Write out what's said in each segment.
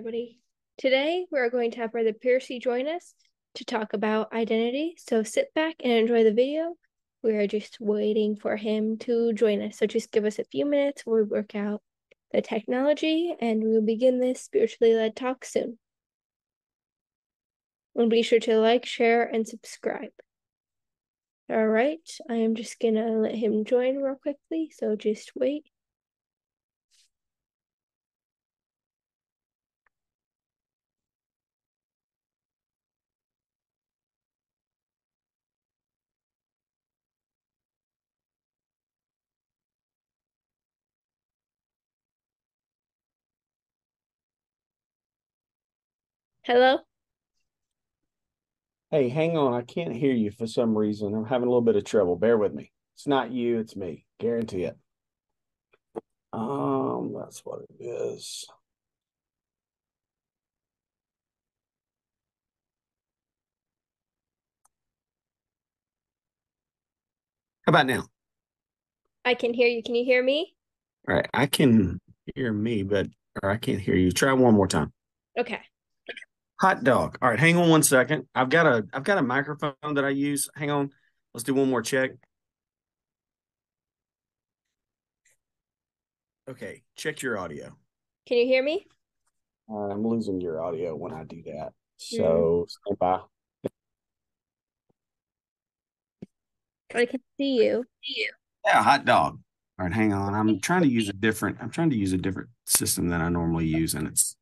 everybody. Today we're going to have Brother Piercy join us to talk about identity. So sit back and enjoy the video. We are just waiting for him to join us. So just give us a few minutes while we work out the technology and we'll begin this spiritually led talk soon. And be sure to like, share, and subscribe. All right, I am just gonna let him join real quickly, so just wait. Hello? Hey, hang on. I can't hear you for some reason. I'm having a little bit of trouble. Bear with me. It's not you, it's me. Guarantee it. Um, that's what it is. How about now? I can hear you. Can you hear me? All right. I can hear me, but or I can't hear you. Try one more time. Okay. Hot dog. All right, hang on one second. I've got a I've got a microphone that I use. Hang on. Let's do one more check. Okay, check your audio. Can you hear me? Uh, I'm losing your audio when I do that. So stand by. I can see you. Yeah, hot dog. All right, hang on. I'm trying to use a different I'm trying to use a different system than I normally use, and it's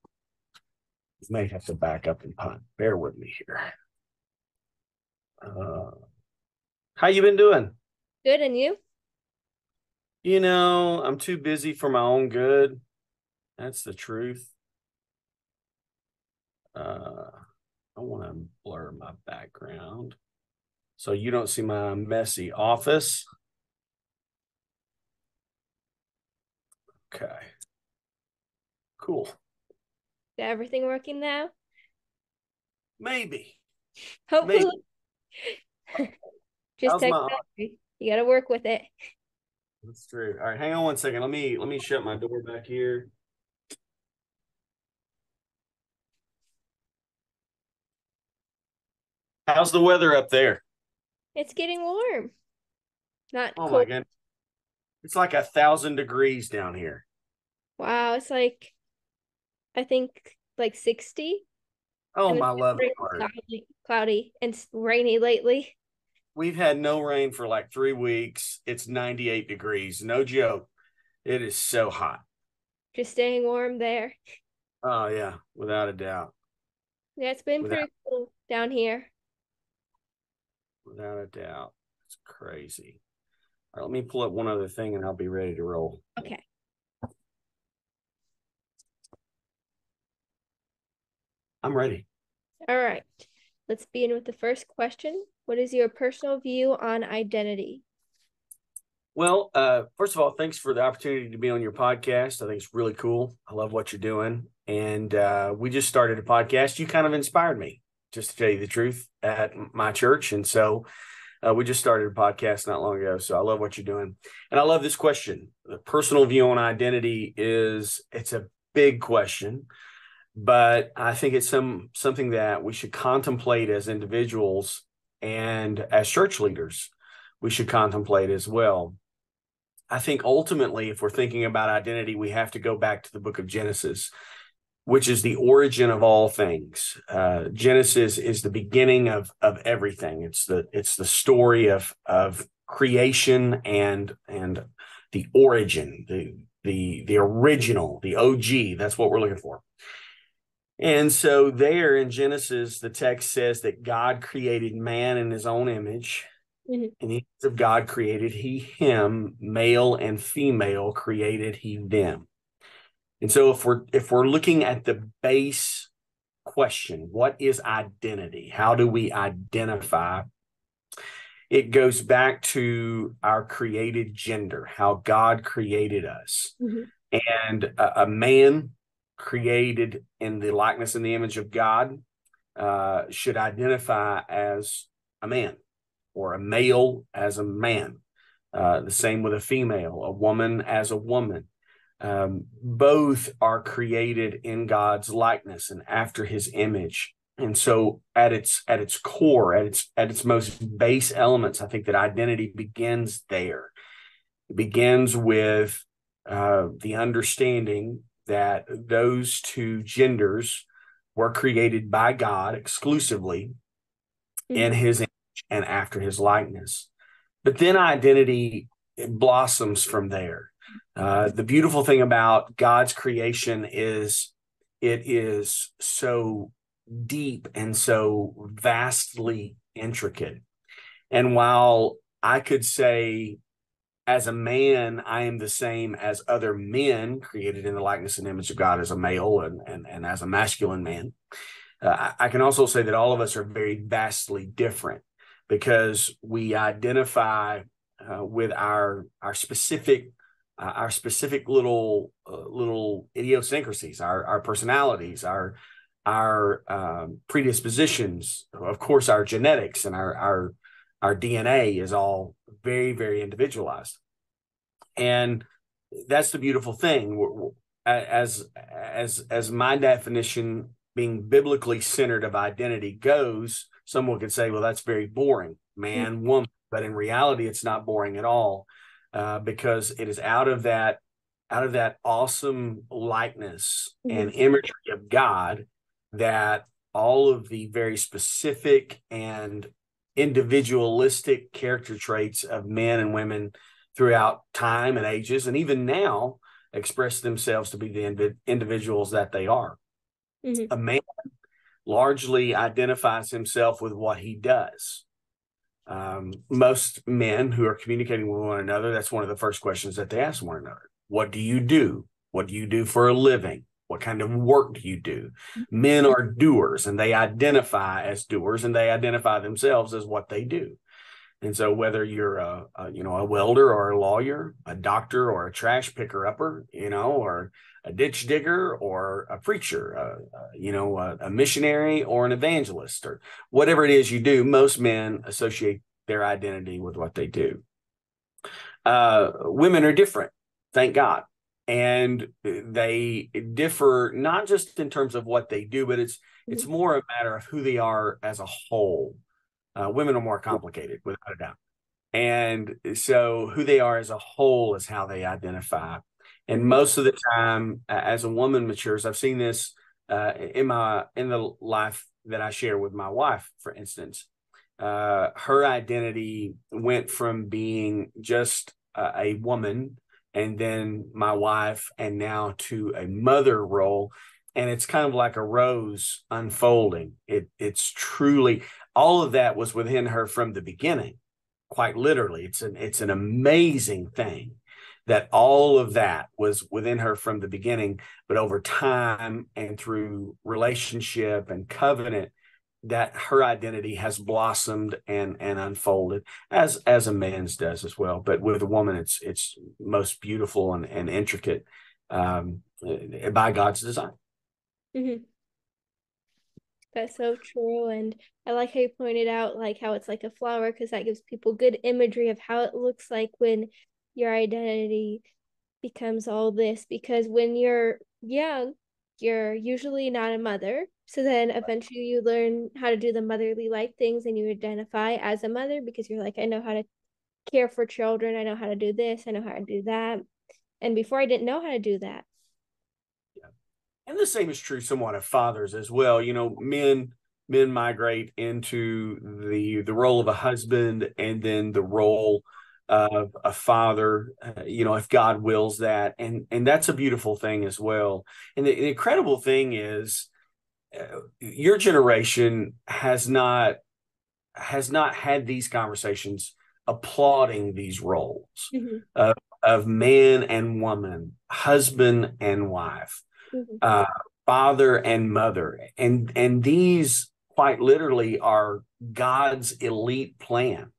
may have to back up and punt. Bear with me here. Uh, how you been doing? Good, and you? You know, I'm too busy for my own good. That's the truth. Uh, I want to blur my background so you don't see my messy office. Okay. Cool everything working now? Maybe. Hopefully. Maybe. Just technology. You got to work with it. That's true. All right, hang on one second. Let me let me shut my door back here. How's the weather up there? It's getting warm. Not oh cold. my god. It's like a thousand degrees down here. Wow, it's like I think like 60. Oh, my love cloudy, cloudy and rainy lately. We've had no rain for like three weeks. It's 98 degrees. No joke. It is so hot. Just staying warm there. Oh, yeah, without a doubt. Yeah, it's been without, pretty cool down here. Without a doubt. It's crazy. All right, let me pull up one other thing and I'll be ready to roll. Okay. I'm ready. All right. Let's begin with the first question. What is your personal view on identity? Well, uh, first of all, thanks for the opportunity to be on your podcast. I think it's really cool. I love what you're doing. And uh, we just started a podcast. You kind of inspired me, just to tell you the truth, at my church. And so uh, we just started a podcast not long ago. So I love what you're doing. And I love this question. The personal view on identity is it's a big question but I think it's some something that we should contemplate as individuals and as church leaders. We should contemplate as well. I think ultimately, if we're thinking about identity, we have to go back to the book of Genesis, which is the origin of all things. Uh, Genesis is the beginning of of everything. It's the it's the story of of creation and and the origin, the the the original, the OG. That's what we're looking for. And so, there in Genesis, the text says that God created man in his own image. Mm-hmm. In the image of God created he him, male and female created he them. And so, if we're if we're looking at the base question, what is identity? How do we identify? It goes back to our created gender, how God created us. Mm-hmm. And a, a man created in the likeness and the image of God uh, should identify as a man or a male as a man. Uh, the same with a female, a woman as a woman. um, both are created in God's likeness and after His image. And so, at its at its core, at its at its most base elements, I think that identity begins there. It begins with uh, the understanding that those two genders were created by God exclusively mm-hmm. in His image and after His likeness. But then identity blossoms from there uh, the beautiful thing about God's creation is it is so deep and so vastly intricate. And while I could say, as a man, I am the same as other men created in the likeness and image of God as a male and, and, and as a masculine man, uh, I can also say that all of us are very vastly different because we identify uh, with our our specific uh, our specific little uh, little idiosyncrasies, our our personalities, our our um, predispositions, of course, our genetics and our our our DNA is all very very individualized, and that's the beautiful thing. As as as my definition being biblically centered of identity goes, someone could say, "Well, that's very boring, man, mm-hmm. woman," but in reality, it's not boring at all uh, because it is out of that out of that awesome likeness mm-hmm. and imagery of God that all of the very specific and individualistic character traits of men and women throughout time and ages and even now express themselves to be the individuals that they are. Mm-hmm. A man largely identifies himself with what he does um, most men who are communicating with one another, that's one of the first questions that they ask one another. What do you do? What do you do for a living? What kind of work do you do? Mm-hmm. Men are doers and they identify as doers and they identify themselves as what they do. And so whether you're a, a, you know a welder or a lawyer, a doctor or a trash picker upper, you know, or a ditch digger or a preacher, uh, uh, you know, a, a, missionary or an evangelist or whatever it is you do, most men associate their identity with what they do. Uh, women are different, thank God. And they differ not just in terms of what they do, but it's it's mm-hmm. more a matter of who they are as a whole. Uh, women are more complicated, without a doubt. And so, who they are as a whole is how they identify and most of the time as a woman matures i've seen this uh, in my in the life that i share with my wife for instance uh, her identity went from being just uh, a woman and then my wife and now to a mother role. And it's kind of like a rose unfolding. It it's truly all of that was within her from the beginning quite literally. It's an it's an amazing thing that all of that was within her from the beginning, but over time and through relationship and covenant, that her identity has blossomed and and unfolded as as a man's does as well. But with a woman, it's it's most beautiful and, and intricate um, by God's design. Mm-hmm. That's so true. And I like how you pointed out like how it's like a flower because that gives people good imagery of how it looks like when your identity becomes all this because when you're young, you're usually not a mother. So then eventually you learn how to do the motherly like things and you identify as a mother because you're like, I know how to care for children. I know how to do this. I know how to do that. And before I didn't know how to do that. Yeah. And the same is true somewhat of fathers as well. You know, men men migrate into the the role of a husband and then the role of a father, uh, you know, if God wills that, and and that's a beautiful thing as well. And the, the incredible thing is, uh, your generation has not has not had these conversations applauding these roles mm-hmm. of, of man and woman, husband and wife, mm-hmm. uh, father and mother, and and these quite literally are God's elite plan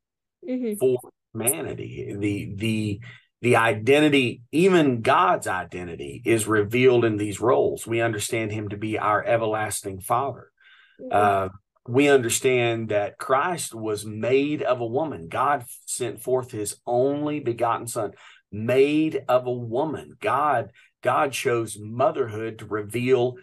mm-hmm. for humanity. The the the identity, even God's identity, is revealed in these roles. We understand Him to be our everlasting Father. Mm-hmm. Uh, we understand that Christ was made of a woman. God sent forth His only begotten Son, made of a woman. God God chose motherhood to reveal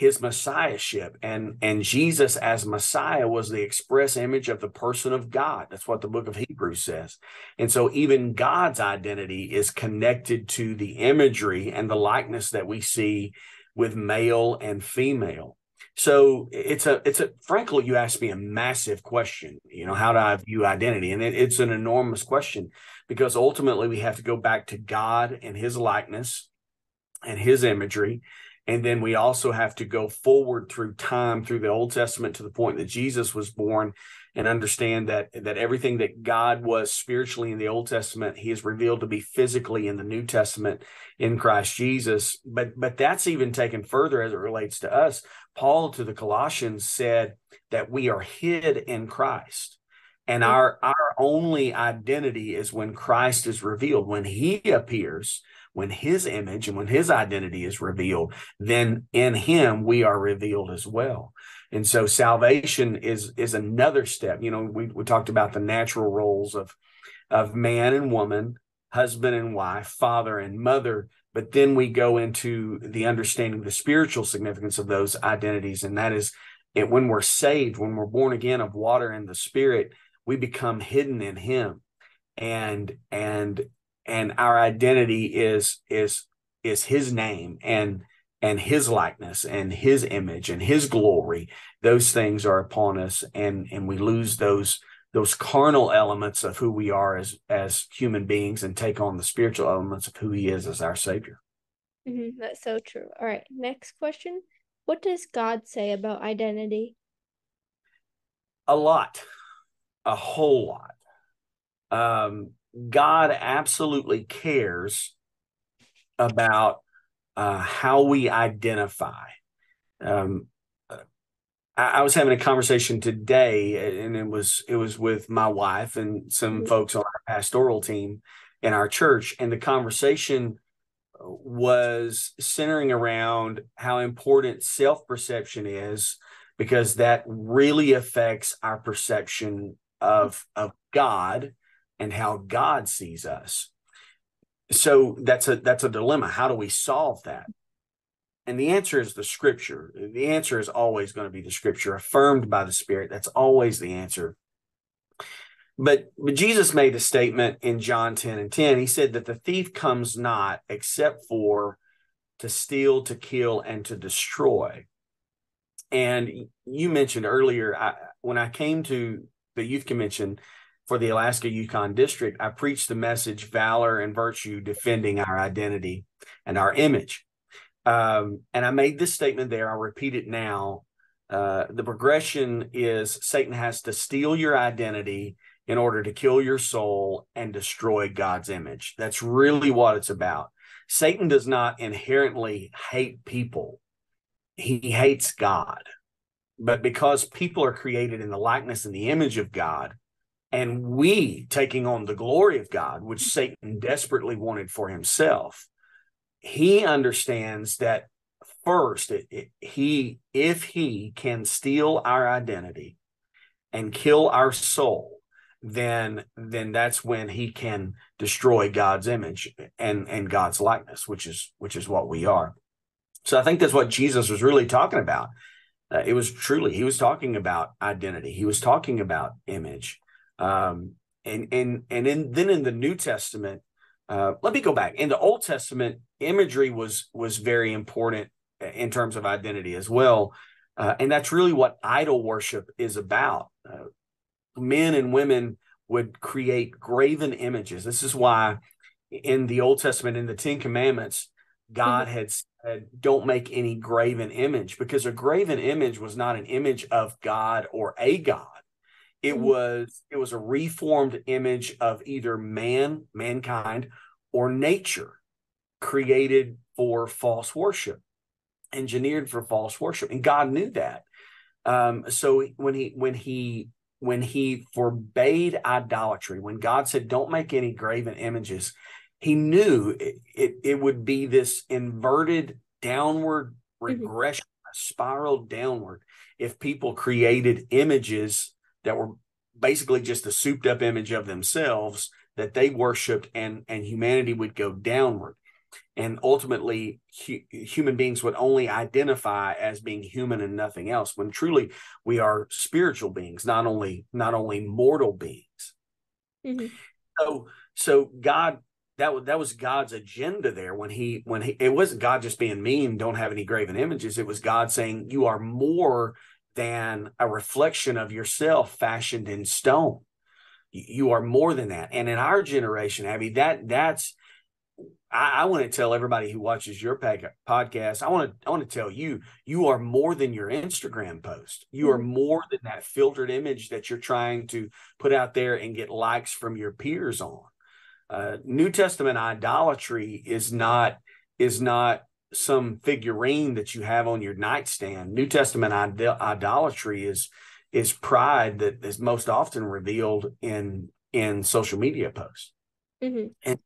his messiahship. And and Jesus as Messiah was the express image of the person of God. That's what the book of Hebrews says. And so even God's identity is connected to the imagery and the likeness that we see with male and female. So it's a it's a frankly you asked me a massive question you know how do I view identity? And it, it's an enormous question because ultimately we have to go back to God and his likeness and his imagery and then we also have to go forward through time through the Old Testament to the point that Jesus was born and understand that that everything that God was spiritually in the Old Testament, he is revealed to be physically in the New Testament in Christ Jesus. But but that's even taken further as it relates to us. Paul to the Colossians said that we are hid in Christ. And mm-hmm. our our only identity is when Christ is revealed, when he appears when his image and when his identity is revealed, then in him we are revealed as well. And so salvation is is another step. You know, we, we talked about the natural roles of of man and woman, husband and wife, father and mother, but then we go into the understanding the spiritual significance of those identities. And that is it, when we're saved, when we're born again of water and the spirit, we become hidden in him. And and and our identity is is is his name and and his likeness and his image and his glory. Those things are upon us and and we lose those those carnal elements of who we are as as human beings and take on the spiritual elements of who he is as our savior. Mm-hmm. that's so true. All right next question. What does god say about identity? A lot. A whole lot. Um God absolutely cares about uh, how we identify. Um, I, I, was having a conversation today, and it was it was with my wife and some mm-hmm. folks on our pastoral team in our church, and the conversation was centering around how important self perception is because that really affects our perception of of God and how God sees us. So that's a that's a dilemma. How do we solve that? And the answer is the scripture. The answer is always going to be the scripture affirmed by the Spirit. That's always the answer. But, but Jesus made a statement in John 10 and 10. He said that the thief comes not except for to steal, to kill, and to destroy. And you mentioned earlier, I, when I came to the youth convention, for the Alaska Yukon District, I preached the message valor and virtue defending our identity and our image. Um, and I made this statement there. I'll repeat it now. Uh, the progression is Satan has to steal your identity in order to kill your soul and destroy God's image. That's really what it's about. Satan does not inherently hate people, he hates God. But because people are created in the likeness and the image of God, and we taking on the glory of God, which Satan desperately wanted for himself, he understands that first, it, it, he if he can steal our identity and kill our soul, then then that's when he can destroy God's image and and God's likeness, which is which is what we are. So I think that's what Jesus was really talking about. Uh, it was truly he was talking about identity. He was talking about image. Um, and and and in, then in the New Testament, uh, let me go back. In the Old Testament, imagery was was very important in terms of identity as well, uh, and that's really what idol worship is about. Uh, men and women would create graven images. This is why in the Old Testament, in the Ten Commandments, God mm-hmm. had said, "Don't make any graven image," because a graven image was not an image of God or a God it mm-hmm. was it was a reformed image of either man, mankind, or nature created for false worship, engineered for false worship. And God knew that. Um, so when he when he when he forbade idolatry, when God said, Don't make any graven images, he knew it, it, it would be this inverted downward mm-hmm. regression, mm-hmm. spiral downward if people created images that were basically just a souped up image of themselves that they worshiped and and humanity would go downward. And ultimately hu- human beings would only identify as being human and nothing else when truly we are spiritual beings not only not only mortal beings. Mm-hmm. so so god that was that was god's agenda there when he when he it wasn't god just being mean don't have any graven images. It was god saying you are more than a reflection of yourself fashioned in stone you are more than that and in our generation abby that that's I, I want to tell everybody who watches your podcast. I want to I want to tell you you are more than your Instagram post. You are mm-hmm. more than that filtered image that you're trying to put out there and get likes from your peers on. Uh, New Testament idolatry is not is not some figurine that you have on your nightstand. New Testament idolatry is is pride that is most often revealed in in social media posts. Mm-hmm. And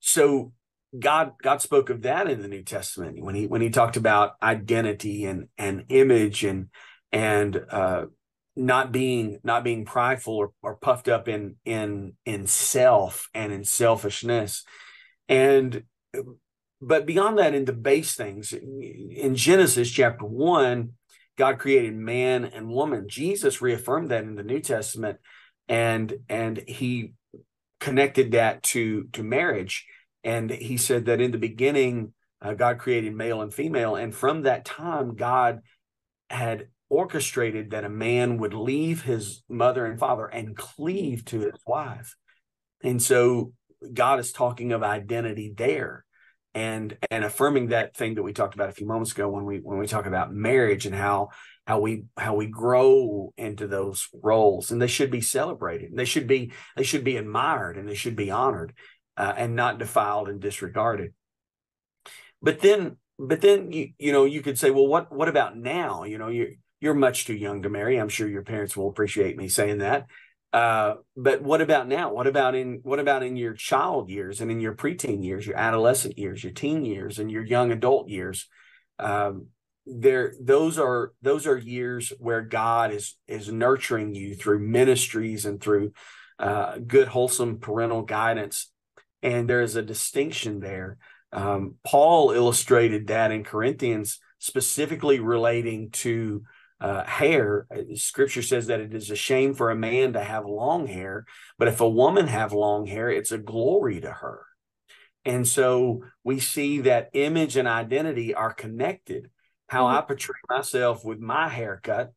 so God God spoke of that in the New Testament when he when he talked about identity and and image and and uh, not being not being prideful or, or puffed up in in in self and in selfishness and but beyond that in the base things in Genesis chapter 1 God created man and woman. Jesus reaffirmed that in the New Testament and and he connected that to to marriage. And he said that in the beginning uh, god created male and female. And from that time god had orchestrated that a man would leave his mother and father and cleave to his wife. And so god is talking of identity there and and affirming that thing that we talked about a few moments ago when we when we talk about marriage and how how we how we grow into those roles. And they should be celebrated. And they should be they should be admired and they should be honored uh, and not defiled and disregarded. But then but then you you know you could say well what what about now? You know you're you're much too young to marry. I'm sure your parents will appreciate me saying that uh, but what about now? What about in what about in your child years and in your preteen years your adolescent years your teen years and your young adult years? Um, there those are those are years where god is is nurturing you through ministries and through uh, good wholesome parental guidance. And there is a distinction there. Um, paul illustrated that in corinthians specifically relating to uh, hair scripture says that it is a shame for a man to have long hair but if a woman have long hair it's a glory to her and so we see that image and identity are connected how mm-hmm. I portray myself with my haircut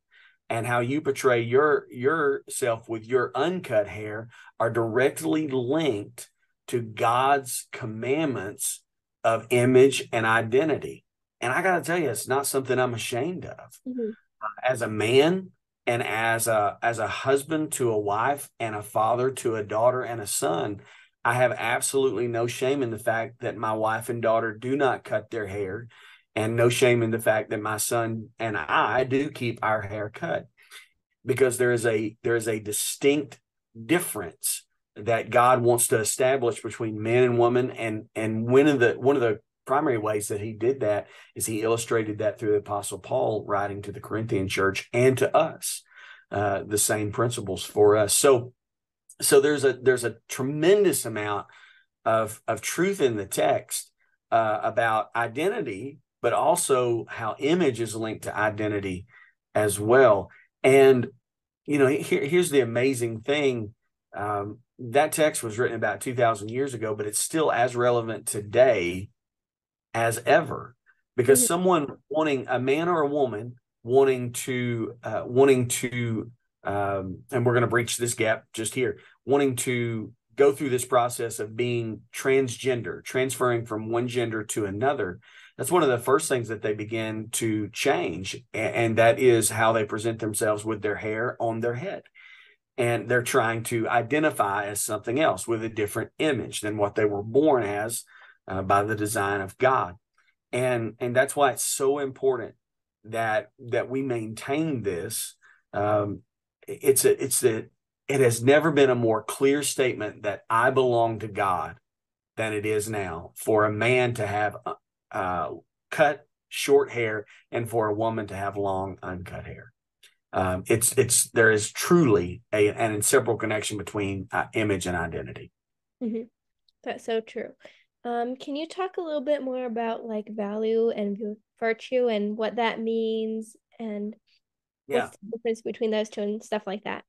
and how you portray your yourself with your uncut hair are directly linked to God's commandments of image and identity. And I got to tell you, it's not something I'm ashamed of. Mm-hmm. As a man and as a as a husband to a wife and a father to a daughter and a son, I have absolutely no shame in the fact that my wife and daughter do not cut their hair and no shame in the fact that my son and I do keep our hair cut because there is a there is a distinct difference that God wants to establish between men and women and and one of the one of the primary ways that he did that is he illustrated that through the apostle Paul writing to the Corinthian church and to us uh, the same principles for us so so there's a there's a tremendous amount of of truth in the text uh, about identity but also how image is linked to identity as well. And, you know, here, here's the amazing thing. Um, that text was written about 2000 years ago, but it's still as relevant today as ever because mm-hmm. someone wanting a man or a woman wanting to, uh, wanting to, um, and we're going to breach this gap just here, wanting to go through this process of being transgender, transferring from one gender to another, that's one of the first things that they begin to change and that is how they present themselves with their hair on their head and they're trying to identify as something else with a different image than what they were born as uh, by the design of god and and that's why it's so important that that we maintain this um, it's a it's a it has never been a more clear statement that i belong to god than it is now for a man to have uh, uh, cut short hair and for a woman to have long uncut hair. Um, it's it's there is truly a, an inseparable connection between uh, image and identity. Mm-hmm. That's so true. Um, can you talk a little bit more about like value and virtue and what that means and yeah. what's the difference between those two and stuff like that?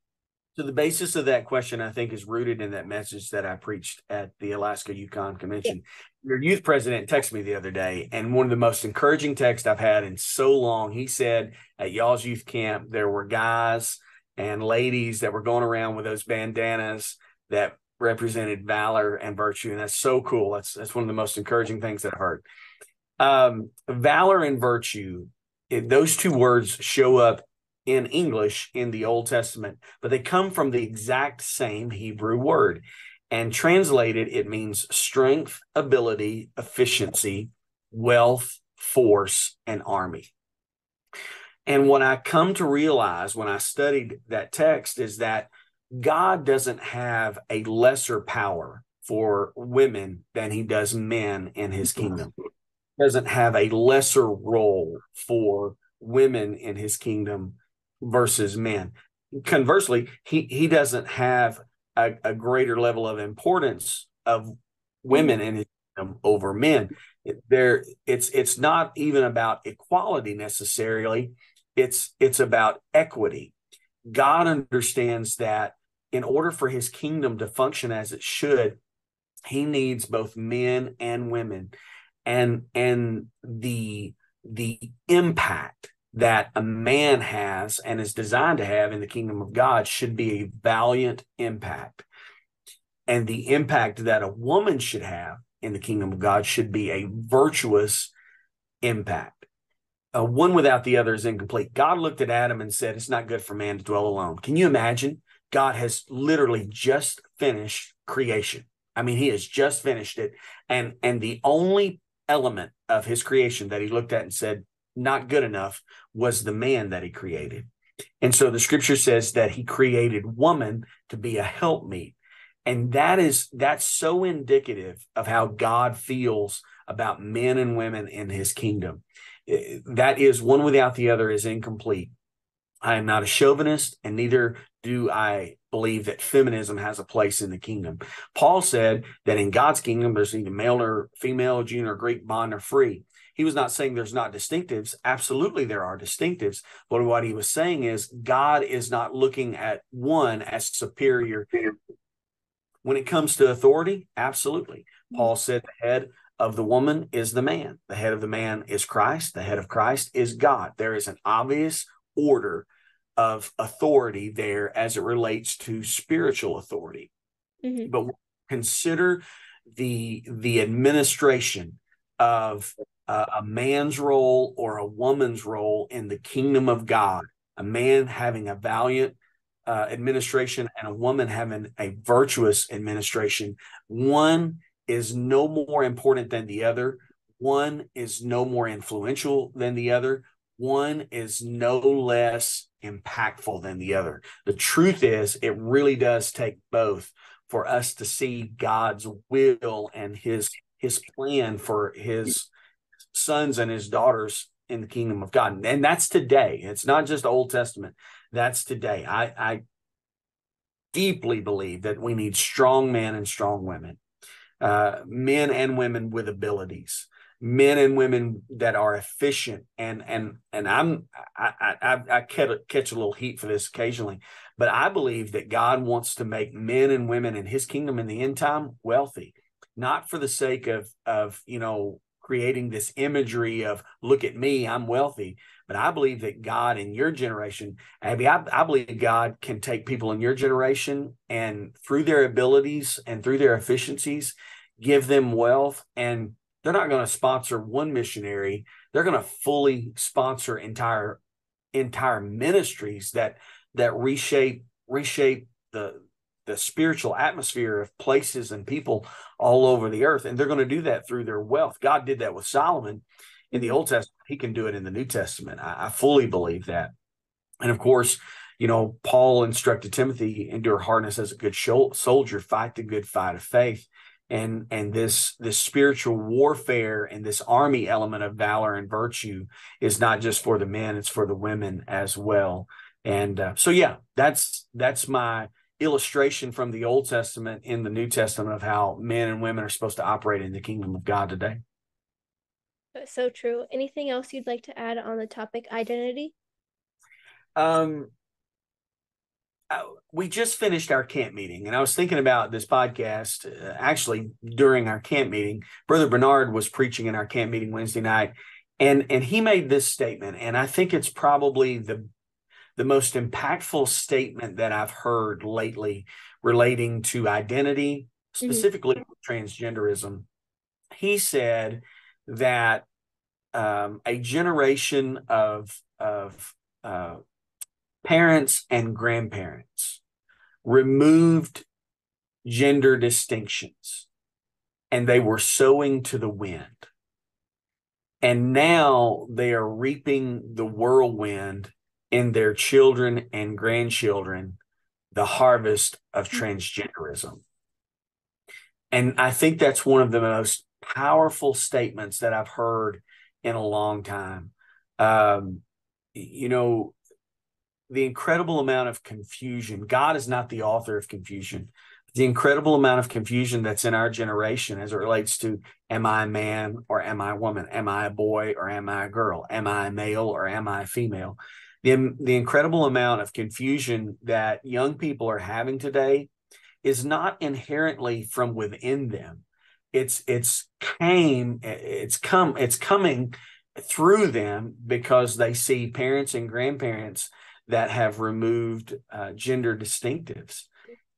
So the basis of that question, I think, is rooted in that message that I preached at the Alaska Yukon Convention. Yeah. Your youth president texted me the other day, and one of the most encouraging texts I've had in so long. He said at y'all's youth camp there were guys and ladies that were going around with those bandanas that represented valor and virtue, and that's so cool. That's that's one of the most encouraging things that I've heard. Um, valor and virtue, it, those two words show up in English in the Old Testament, but they come from the exact same Hebrew word. And translated, it means strength, ability, efficiency, wealth, force, and army. And what I come to realize when I studied that text is that God doesn't have a lesser power for women than he does men in his kingdom. Doesn't have a lesser role for women in his kingdom versus men. Conversely, he he doesn't have a, a greater level of importance of women in his kingdom over men. There, it's it's not even about equality necessarily. It's it's about equity. God understands that in order for his kingdom to function as it should, he needs both men and women. And and the the impact that a man has and is designed to have in the kingdom of God should be a valiant impact. And the impact that a woman should have in the kingdom of God should be a virtuous impact. Uh, one without the other is incomplete. God looked at Adam and said, It's not good for man to dwell alone. Can you imagine? God has literally just finished creation. I mean, he has just finished it. And, and the only element of his creation that he looked at and said, not good enough was the man that he created. And so the scripture says that he created woman to be a helpmeet. And that is that's so indicative of how God feels about men and women in his kingdom. That is one without the other is incomplete. I am not a chauvinist, and neither do I believe that feminism has a place in the kingdom. Paul said that in God's kingdom, there's neither male nor female, Jew or Greek, bond or free. He was not saying there's not distinctives. Absolutely, there are distinctives. But what he was saying is God is not looking at one as superior. When it comes to authority, absolutely. Paul said the head of the woman is the man, the head of the man is Christ, the head of Christ is God. There is an obvious order of authority there as it relates to spiritual authority. Mm-hmm. But consider the the administration of uh, a man's role or a woman's role in the kingdom of God. A man having a valiant uh, administration and a woman having a virtuous administration. One is no more important than the other. One is no more influential than the other. One is no less impactful than the other. The truth is, it really does take both for us to see God's will and his his plan for his sons and his daughters in the kingdom of God. And that's today. It's not just Old Testament. That's today. I, I deeply believe that we need strong men and strong women, uh, men and women with abilities, men and women that are efficient. And and and I'm I I, I catch a little heat for this occasionally, but I believe that God wants to make men and women in His kingdom in the end time wealthy, not for the sake of of you know creating this imagery of look at me i'm wealthy but i believe that god in your generation abby I, I, believe god can take people in your generation and through their abilities and through their efficiencies give them wealth and they're not going to sponsor one missionary they're going to fully sponsor entire entire ministries that that reshape reshape the the spiritual atmosphere of places and people all over the earth. And they're going to do that through their wealth. God did that with Solomon in the Old Testament. He can do it in the New Testament. I, I fully believe that. And of course, you know, Paul instructed Timothy, endure hardness as a good soldier, fight the good fight of faith. And and this this spiritual warfare and this army element of valor and virtue is not just for the men; it's for the women as well. And uh, so, yeah, that's that's my illustration from the Old Testament in the New Testament of how men and women are supposed to operate in the kingdom of God today. So true. Anything else you'd like to add on the topic identity? Um, we just finished our camp meeting, and I was thinking about this podcast. Uh, actually, during our camp meeting, Brother Bernard was preaching in our camp meeting Wednesday night, and and he made this statement, and I think it's probably the the most impactful statement that I've heard lately relating to identity, mm-hmm. specifically mm-hmm. transgenderism. He said that um, a generation of of uh, parents and grandparents removed gender distinctions and they were sowing to the wind. And now they are reaping the whirlwind in their children and grandchildren, the harvest of transgenderism. And I think that's one of the most powerful statements that I've heard in a long time. Um, you know, the incredible amount of confusion. God is not the author of confusion. The incredible amount of confusion that's in our generation as it relates to am I a man or am I a woman? Am I a boy or am I a girl? Am I a male or am I a female? The, the incredible amount of confusion that young people are having today is not inherently from within them. It's it's came it's come it's coming through them because they see parents and grandparents that have removed uh, gender distinctives.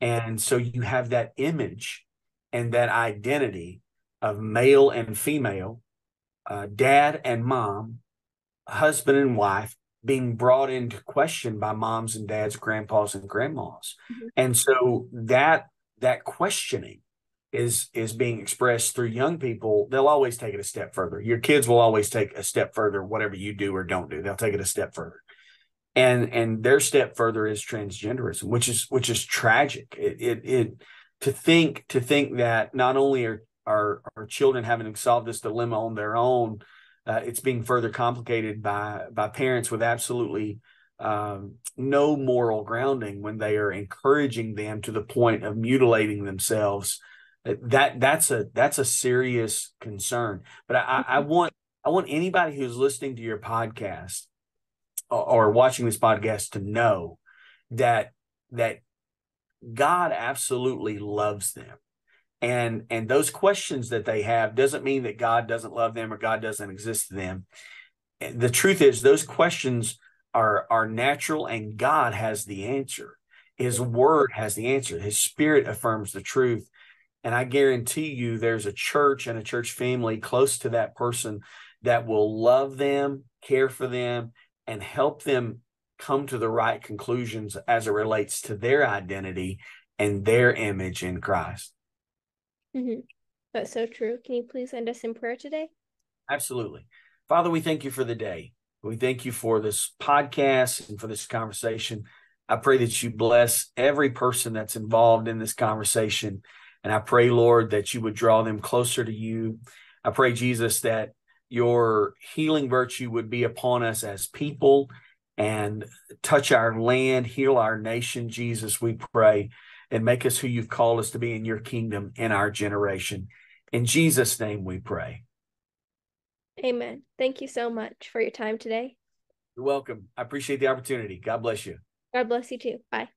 And so you have that image and that identity of male and female, uh, dad and mom, husband and wife being brought into question by moms and dads, grandpas and grandmas. Mm-hmm. And so that that questioning is is being expressed through young people they'll always take it a step further your kids will always take a step further whatever you do or don't do they'll take it a step further and and their step further is transgenderism which is which is tragic. It it, it to think to think that not only are our, our children having to solve this dilemma on their own uh, it's being further complicated by by parents with absolutely um, no moral grounding when they are encouraging them to the point of mutilating themselves. That that's a that's a serious concern. But i i mm-hmm. want i want anybody who's listening to your podcast or watching this podcast to know that that God absolutely loves them. And and those questions that they have doesn't mean that God doesn't love them or God doesn't exist to them. The truth is those questions are are natural and God has the answer. His word has the answer. His spirit affirms the truth. And I guarantee you there's a church and a church family close to that person that will love them, care for them, and help them come to the right conclusions as it relates to their identity and their image in Christ. Mm-hmm. That's so true. Can you please end us in prayer today? Absolutely. Father, we thank you for the day. We thank you for this podcast and for this conversation. I pray that you bless every person that's involved in this conversation. And I pray, Lord, that you would draw them closer to you. I pray, Jesus, that your healing virtue would be upon us as people and touch our land, heal our nation, Jesus, we pray, and make us who you've called us to be in your kingdom in our generation. In Jesus' name we pray. Amen. Thank you so much for your time today. You're welcome. I appreciate the opportunity. God bless you. God bless you too. Bye.